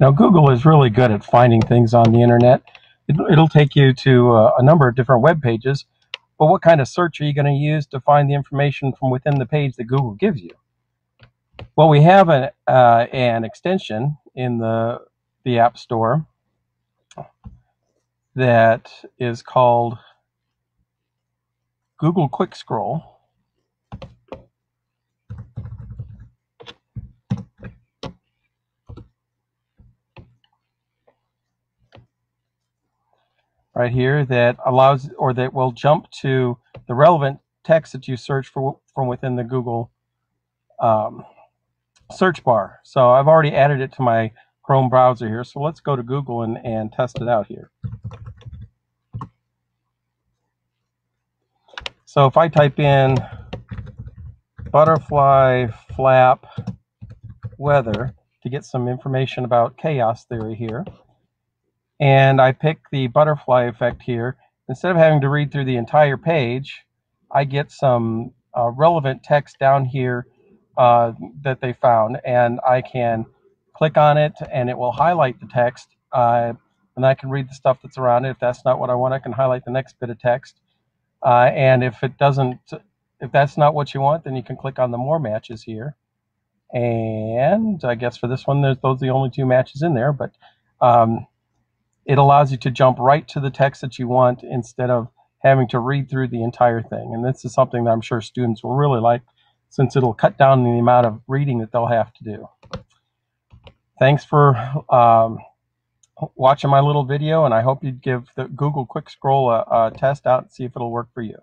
Now, Google is really good at finding things on the internet. It, it'll take you to uh, a number of different web pages, but what kind of search are you going to use to find the information from within the page that Google gives you? Well, we have an, uh, an extension in the, the App Store that is called Google Quick Scroll. Right here that allows or that will jump to the relevant text that you search for from within the Google um, search bar. So I've already added it to my Chrome browser here. So let's go to Google and, and test it out here. So if I type in butterfly flap weather to get some information about chaos theory here, and I pick the butterfly effect here, instead of having to read through the entire page, I get some uh, relevant text down here uh, that they found, and I can click on it and it will highlight the text, uh, and I can read the stuff that's around it. If that's not what I want, I can highlight the next bit of text. Uh, and if it doesn't, if that's not what you want, then you can click on the more matches here. And I guess for this one, there's those are the only two matches in there, but um, it allows you to jump right to the text that you want instead of having to read through the entire thing. And this is something that I'm sure students will really like since it'll cut down the amount of reading that they'll have to do. Thanks for um, watching my little video, and I hope you'd give the Google Quick Scroll a, a test out and see if it'll work for you.